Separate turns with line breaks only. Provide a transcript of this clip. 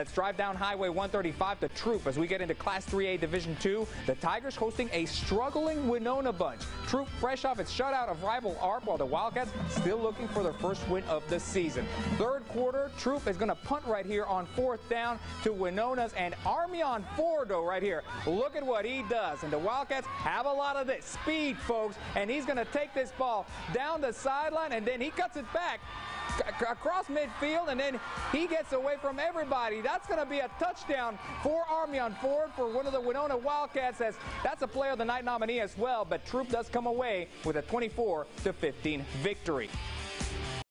Let's drive down Highway 135 to Troup as we get into Class 3A Division 2. The Tigers hosting a struggling Winona bunch. Troup fresh off its shutout of rival ARP while the Wildcats still looking for their first win of the season. Third quarter, Troup is going to punt right here on fourth down to Winona's and Armion Fordo right here. Look at what he does. And the Wildcats have a lot of this speed, folks. And he's going to take this ball down the sideline and then he cuts it back across midfield, and then he gets away from everybody. That's going to be a touchdown for Armion Ford for one of the Winona Wildcats. As that's a Player of the Night nominee as well. But Troup does come away with a 24 to 15 victory.